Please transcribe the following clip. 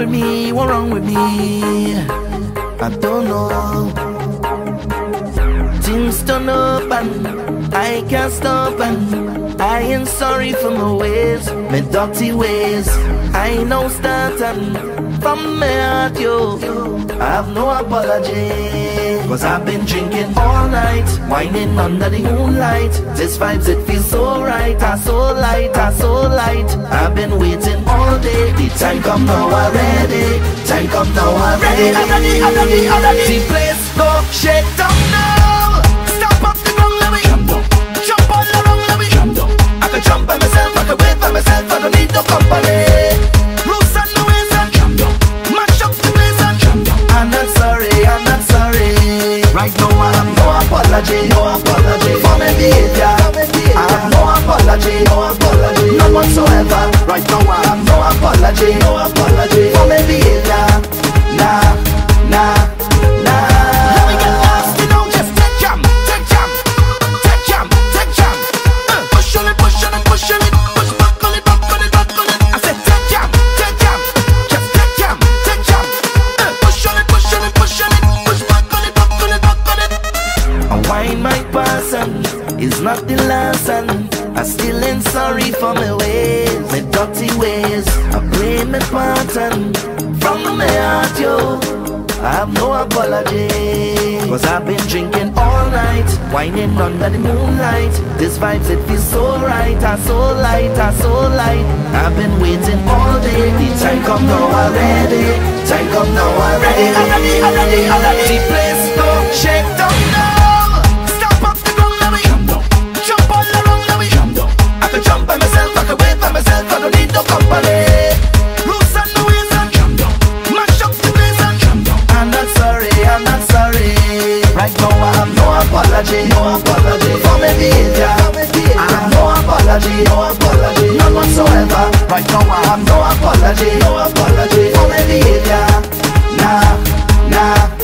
with me? What wrong with me? I don't know. Things turn up and I can't stop and I ain't sorry for my ways, my dirty ways. I know starting from my heart, yo. I have no apology. Cause I've been drinking all night, whining under the moonlight. This vibes, it feels so right, I so light, I so light. I've been waiting all day. The time come now, I'm ready. Time come now, I'm ready. I'm ready, I'm ready, I'm ready. The place go shake down myself, I don't need no company. Rules and no ways and jump down. Mash up the place and jump down. I'm not sorry, I'm not sorry. Right now I have no apology, no apology for my behavior. I have no apology, no apology, none whatsoever. Right now I have no apology, no apology for my behavior. And from my heart, yo. I have no apology Cause I've been drinking all night Whining under the moonlight. This vibes, it feels so right I so light, I so light. I've been waiting all day. The time come now already Time come now already. I'm ready, I'm ready, I'm The place go shake down now. Stop up the ground, me jump down Jump all around, let me. Jump down I can jump by myself, I can wait by myself I don't need no Right now I have no apology, no apology. For my behavior Nah, nah